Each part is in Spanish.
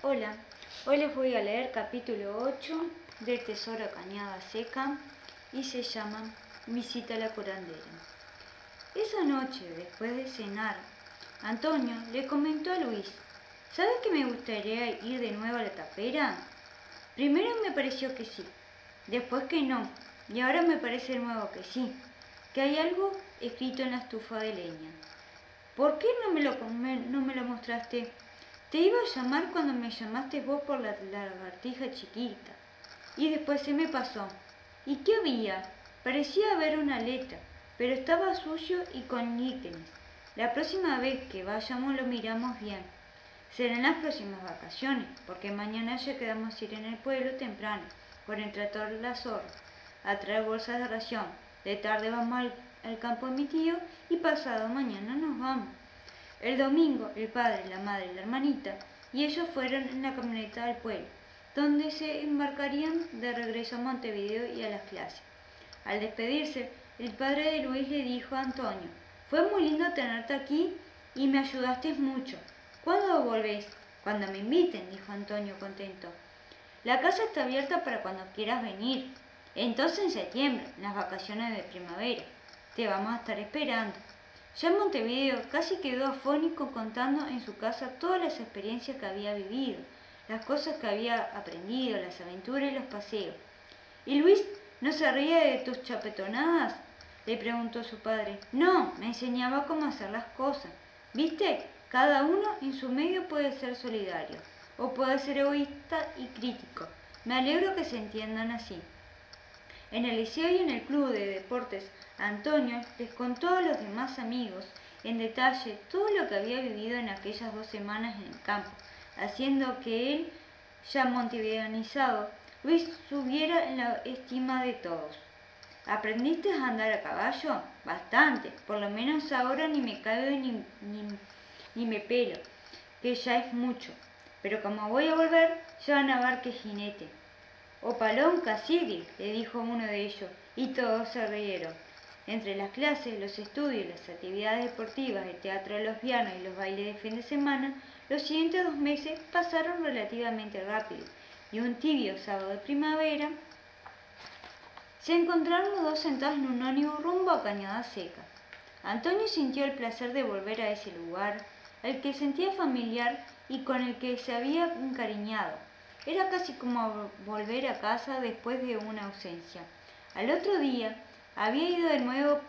Hola, hoy les voy a leer capítulo 8 del Tesoro Cañada Seca y se llama Visita a la curandera. Esa noche, después de cenar, Antonio le comentó a Luis, ¿sabes que me gustaría ir de nuevo a la tapera? Primero me pareció que sí, después que no, y ahora me parece de nuevo que sí, que hay algo escrito en la estufa de leña. ¿Por qué no me lo, no me lo mostraste? Te iba a llamar cuando me llamaste vos por la lagartija chiquita. Y después se me pasó. ¿Y qué había? Parecía haber una letra, pero estaba sucio y con líquenes. La próxima vez que vayamos lo miramos bien. Serán las próximas vacaciones, porque mañana ya quedamos ir en el pueblo temprano, por entre todas las horas, a traer bolsas de ración. De tarde vamos al, al campo de mi tío y pasado mañana nos vamos. El domingo, el padre, la madre y la hermanita y ellos fueron en la camioneta del pueblo, donde se embarcarían de regreso a Montevideo y a las clases. Al despedirse, el padre de Luis le dijo a Antonio, fue muy lindo tenerte aquí y me ayudaste mucho. ¿Cuándo volvés? Cuando me inviten, dijo Antonio contento. La casa está abierta para cuando quieras venir. Entonces en septiembre, en las vacaciones de primavera. Te vamos a estar esperando. Ya en Montevideo casi quedó afónico contando en su casa todas las experiencias que había vivido, las cosas que había aprendido, las aventuras y los paseos. ¿Y Luis no se ría de tus chapetonadas? le preguntó su padre. No, me enseñaba cómo hacer las cosas. ¿Viste? Cada uno en su medio puede ser solidario o puede ser egoísta y crítico. Me alegro que se entiendan así. En el liceo y en el club de deportes, Antonio les contó a los demás amigos en detalle todo lo que había vivido en aquellas dos semanas en el campo, haciendo que él, ya montevideanizado, Luis subiera en la estima de todos. ¿Aprendiste a andar a caballo? Bastante, por lo menos ahora ni me caigo ni, ni, ni me pelo, que ya es mucho. Pero como voy a volver, ya van a ver jinete. O palón Cassidy, le dijo uno de ellos, y todos se rieron. Entre las clases, los estudios, las actividades deportivas, el teatro de los pianos y los bailes de fin de semana, los siguientes dos meses pasaron relativamente rápido, y un tibio sábado de primavera se encontraron los dos sentados en un ónibus rumbo a Cañada Seca. Antonio sintió el placer de volver a ese lugar, al que sentía familiar y con el que se había encariñado. Era casi como volver a casa después de una ausencia. Al otro día había ido de nuevo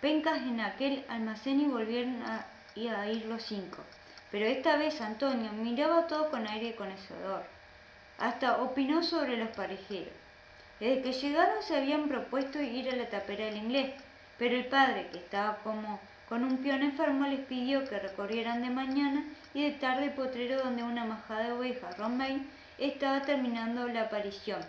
Pencas en aquel almacén y volvieron a, ir los cinco. Pero esta vez Antonio miraba todo con aire conocedor. Hasta opinó sobre los parejeros. Desde que llegaron se habían propuesto ir a la tapera del inglés, pero el padre, que estaba como con un peón enfermo, les pidió que recorrieran de mañana y de tarde el potrero donde una majada de ovejas, Romain, estaba terminando la aparición.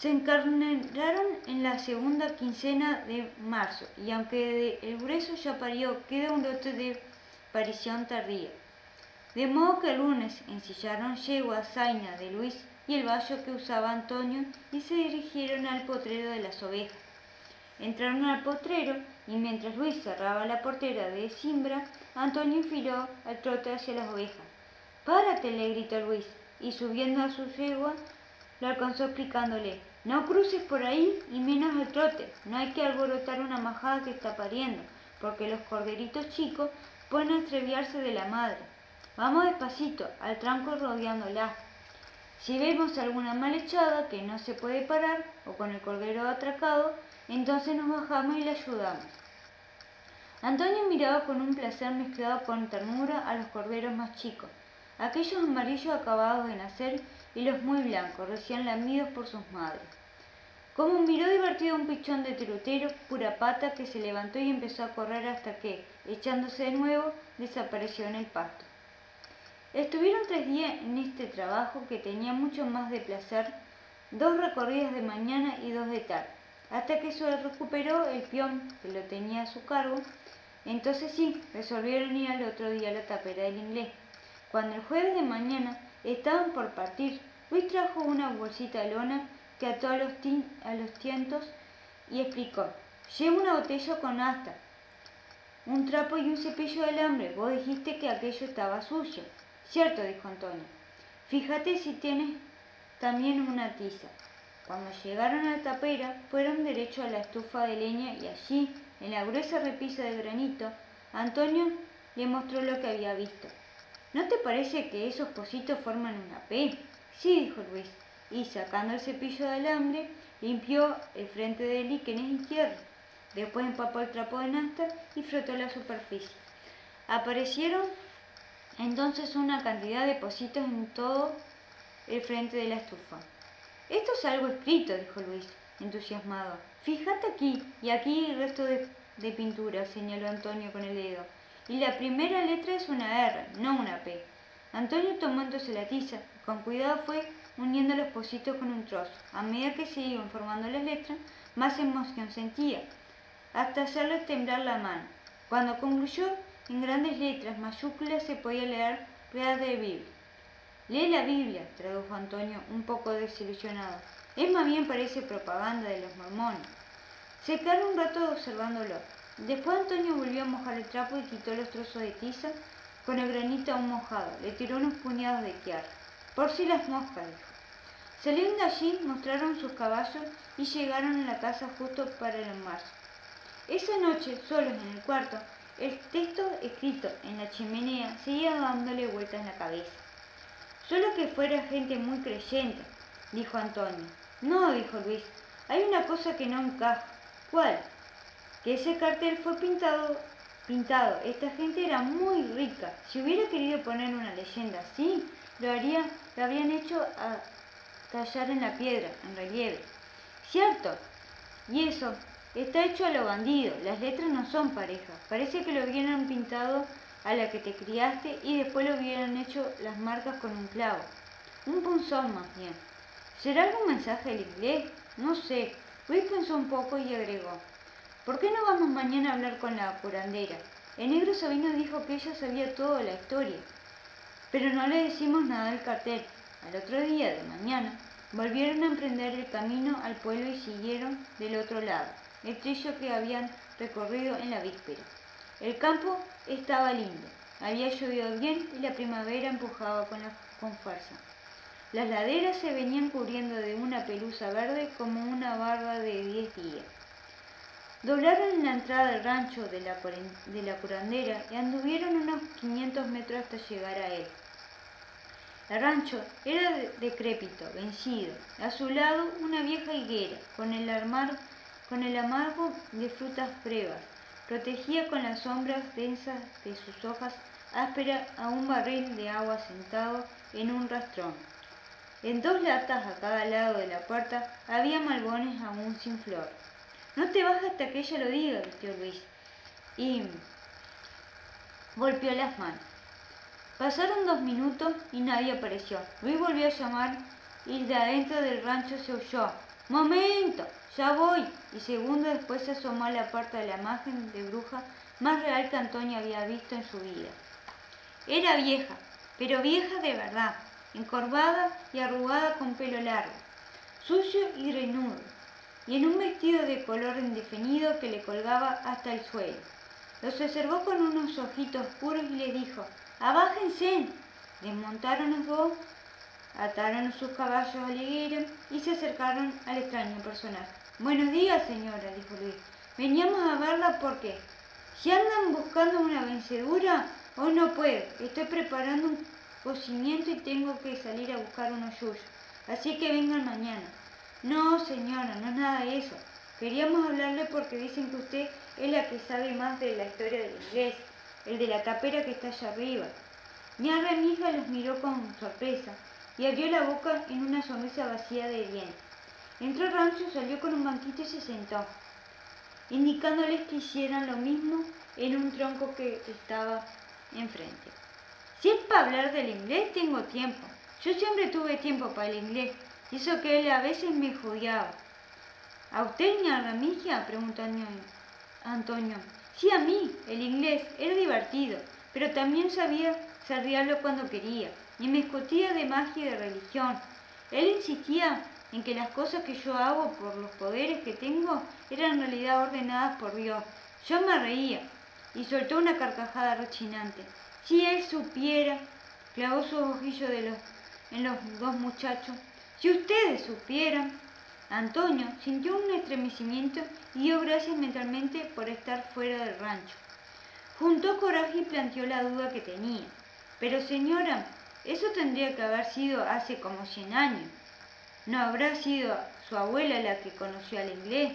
Se encarnaron en la segunda quincena de marzo y aunque el grueso ya parió, queda un lote de aparición tardía. De modo que el lunes ensillaron yegua zaina de Luis y el vallo que usaba Antonio y se dirigieron al potrero de las ovejas. Entraron al potrero y mientras Luis cerraba la portera de cimbra, Antonio enfiló al trote hacia las ovejas. Párate, le gritó Luis, y subiendo a su yegua, lo alcanzó explicándole, no cruces por ahí y menos al trote, no hay que alborotar una majada que está pariendo, porque los corderitos chicos pueden extraviarse de la madre. Vamos despacito, al tranco rodeándola. Si vemos alguna mal echada que no se puede parar, o con el cordero atracado, entonces nos bajamos y le ayudamos. Antonio miraba con un placer mezclado con ternura a los corderos más chicos, aquellos amarillos acabados de nacer y los muy blancos, recién lamidos por sus madres. Como miró divertido un pichón de trutero, pura pata, que se levantó y empezó a correr hasta que, echándose de nuevo, desapareció en el pasto. Estuvieron tres días en este trabajo que tenía mucho más de placer, dos recorridas de mañana y dos de tarde, hasta que se recuperó el peón que lo tenía a su cargo. Entonces sí, resolvieron ir al otro día a la tapera del inglés. Cuando el jueves de mañana estaban por partir, Luis trajo una bolsita de lona que ató a los, tientos y explicó, llevo una botella con asta, un trapo y un cepillo de alambre. Vos dijiste que aquello estaba sucio. Cierto, dijo Antonio. Fíjate si tienes también una tiza. Cuando llegaron a la tapera, fueron derecho a la estufa de leña y allí, en la gruesa repisa de granito, Antonio le mostró lo que había visto. ¿No te parece que esos pocitos forman una P? Sí, dijo Luis, y sacando el cepillo de alambre, limpió el frente del líquen y. Después empapó el trapo de nasta y frotó la superficie. Aparecieron entonces una cantidad de pocitos en todo el frente de la estufa. Esto es algo escrito, dijo Luis, entusiasmado. Fíjate aquí y aquí el resto de, de pintura, señaló Antonio con el dedo. Y la primera letra es una R, no una P. Antonio tomó entonces la tiza y con cuidado fue uniendo los pocitos con un trozo. A medida que se iban formando las letras, más emoción sentía, hasta hacerle temblar la mano. Cuando concluyó, en grandes letras mayúsculas se podía leer Real de Biblia. Lee la Biblia, tradujo Antonio, un poco desilusionado. Es más bien parece propaganda de los mormones. Se quedaron un rato observándolo. Después Antonio volvió a mojar el trapo y quitó los trozos de tiza con el granito aún mojado. Le tiró unos puñados de quiar. Por si las moscas, dijo. Saliendo de allí, mostraron sus caballos y llegaron a la casa justo para el almuerzo. Esa noche, solos en el cuarto, el texto escrito en la chimenea seguía dándole vueltas en la cabeza. Solo que fuera gente muy creyente, dijo Antonio. No, dijo Luis, hay una cosa que no encaja. ¿Cuál? Que ese cartel fue pintado, pintado. Esta gente era muy rica. Si hubiera querido poner una leyenda así, lo, haría, lo habrían hecho a tallar en la piedra, en relieve. Cierto. Y eso, está hecho a lo bandido. Las letras no son parejas. Parece que lo hubieran pintado a la que te criaste y después lo hubieran hecho las marcas con un clavo. Un punzón más bien. ¿Será algún mensaje del inglés? No sé. Luis pensó un poco y agregó. ¿Por qué no vamos mañana a hablar con la curandera? El negro Sabino dijo que ella sabía toda la historia. Pero no le decimos nada del cartel. Al otro día de mañana volvieron a emprender el camino al pueblo y siguieron del otro lado, el trillo que habían recorrido en la víspera. El campo estaba lindo, había llovido bien y la primavera empujaba con fuerza. Las laderas se venían cubriendo de una pelusa verde como una barba de diez días. Doblaron en la entrada del rancho de la, de la curandera y anduvieron unos 500 metros hasta llegar a él. El rancho era decrépito, vencido. A su lado una vieja higuera, con el, armar, con el amargo de frutas brevas, protegía con las sombras densas de sus hojas ásperas a un barril de agua sentado en un rastrón. En dos latas a cada lado de la puerta había malbones aún sin flor. No te vas hasta que ella lo diga, tío Luis. Y golpeó las manos. Pasaron dos minutos y nadie apareció. Luis volvió a llamar y de adentro del rancho se oyó. ¡Momento! ¡Ya voy! Y segundo después se asomó a la puerta de la imagen de bruja más real que Antonio había visto en su vida. Era vieja, pero vieja de verdad, encorvada y arrugada con pelo largo, sucio y renudo, y en un vestido de color indefinido que le colgaba hasta el suelo. Los observó con unos ojitos puros y le dijo, Abájense. Desmontaron los dos, ataron sus caballos a la y se acercaron al extraño personaje. Buenos días, señora, dijo Luis. Veníamos a verla porque si andan buscando una vencedura, hoy no puedo. Estoy preparando un cocimiento y tengo que salir a buscar unos yuyos. Así que vengan mañana. No, señora, no es nada de eso. Queríamos hablarle porque dicen que usted es la que sabe más de la historia del inglés el de la tapera que está allá arriba. Mi hija los miró con sorpresa y abrió la boca en una sonrisa vacía de dientes. Entró rancho, salió con un banquito y se sentó, indicándoles que hicieran lo mismo en un tronco que estaba enfrente. Si es para hablar del inglés, tengo tiempo. Yo siempre tuve tiempo para el inglés, y eso que él a veces me jodiaba. ¿A usted, ña Ramigia? preguntó Antonio. Sí, a mí, el inglés, era divertido, pero también sabía servirlo cuando quería, y me discutía de magia y de religión. Él insistía en que las cosas que yo hago por los poderes que tengo eran en realidad ordenadas por Dios. Yo me reía y soltó una carcajada rechinante. Si él supiera, clavó su ojillo de los, en los dos muchachos. Si ustedes supieran. Antonio sintió un estremecimiento y dio gracias mentalmente por estar fuera del rancho. Juntó coraje y planteó la duda que tenía. Pero señora, eso tendría que haber sido hace como cien años. ¿No habrá sido su abuela la que conoció al inglés?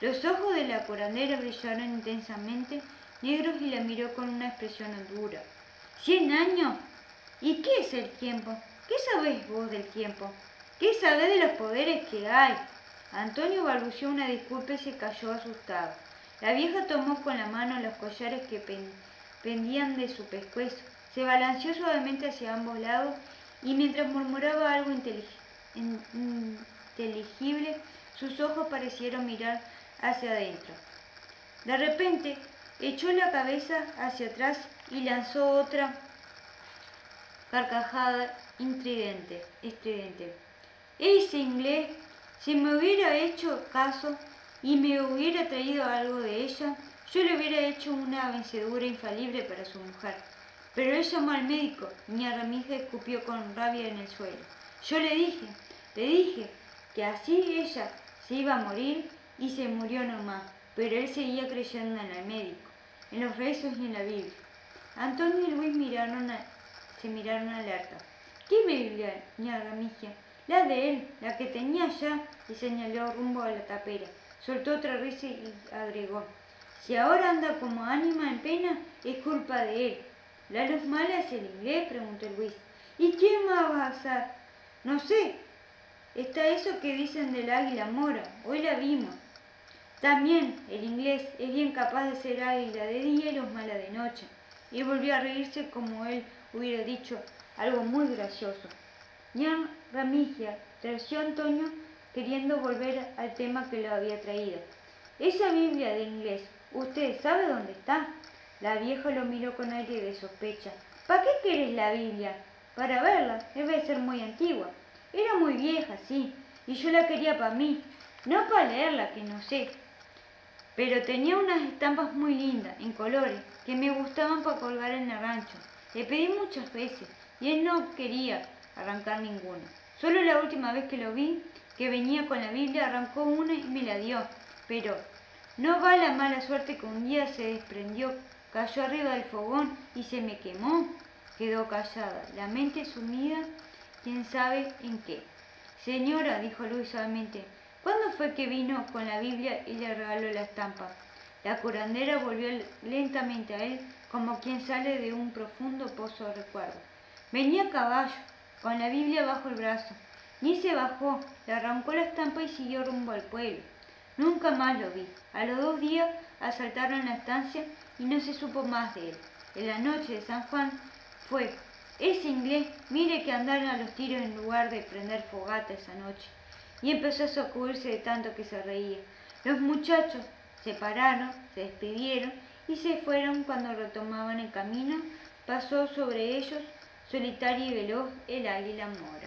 Los ojos de la curandera brillaron intensamente negros y la miró con una expresión dura. ¿Cien años? ¿Y qué es el tiempo? ¿Qué sabéis vos del tiempo? ¿Qué sabés de los poderes que hay? Antonio balbuceó una disculpa y se cayó asustado. La vieja tomó con la mano los collares que pendían de su pescuezo, se balanceó suavemente hacia ambos lados y mientras murmuraba algo inteligible, sus ojos parecieron mirar hacia adentro. De repente, echó la cabeza hacia atrás y lanzó otra carcajada intridente, estridente. Ese inglés si me hubiera hecho caso y me hubiera traído algo de ella, yo le hubiera hecho una vencedura infalible para su mujer. Pero él llamó al médico, mi Ramírez escupió con rabia en el suelo. Yo le dije, le dije que así ella se iba a morir y se murió nomás, pero él seguía creyendo en el médico, en los rezos y en la Biblia. Antonio y Luis miraron se miraron alerta. ¿Qué Biblia, ña Ramigia? La de él, la que tenía ya, y señaló rumbo a la tapera. Soltó otra risa y agregó, si ahora anda como ánima en pena, es culpa de él. ¿La luz mala es el inglés? preguntó Luis. ¿Y quién va a ser? No sé. Está eso que dicen del águila mora. Hoy la vimos. También el inglés es bien capaz de ser águila de día y los mala de noche. Y volvió a reírse como él hubiera dicho algo muy gracioso. Jan Ramigia terció Antonio queriendo volver al tema que lo había traído. Esa Biblia de inglés, ¿usted sabe dónde está? La vieja lo miró con aire de sospecha. ¿Para qué querés la Biblia? Para verla, debe ser muy antigua. Era muy vieja, sí, y yo la quería para mí, no para leerla, que no sé. Pero tenía unas estampas muy lindas, en colores, que me gustaban para colgar en el rancho. Le pedí muchas veces, y él no quería, arrancar ninguna. Solo la última vez que lo vi, que venía con la Biblia, arrancó una y me la dio. Pero no va la mala suerte que un día se desprendió, cayó arriba del fogón y se me quemó. Quedó callada, la mente sumida, quién sabe en qué. Señora, dijo Luis suavemente, ¿cuándo fue que vino con la Biblia y le regaló la estampa? La curandera volvió lentamente a él como quien sale de un profundo pozo de recuerdo. Venía a caballo, con la Biblia bajo el brazo. Ni se bajó, le arrancó la estampa y siguió rumbo al pueblo. Nunca más lo vi. A los dos días asaltaron la estancia y no se supo más de él. En la noche de San Juan fue ese inglés, mire que andaron a los tiros en lugar de prender fogata esa noche. Y empezó a sacudirse de tanto que se reía. Los muchachos se pararon, se despidieron y se fueron cuando retomaban el camino. Pasó sobre ellos solitario y veloz el águila mora.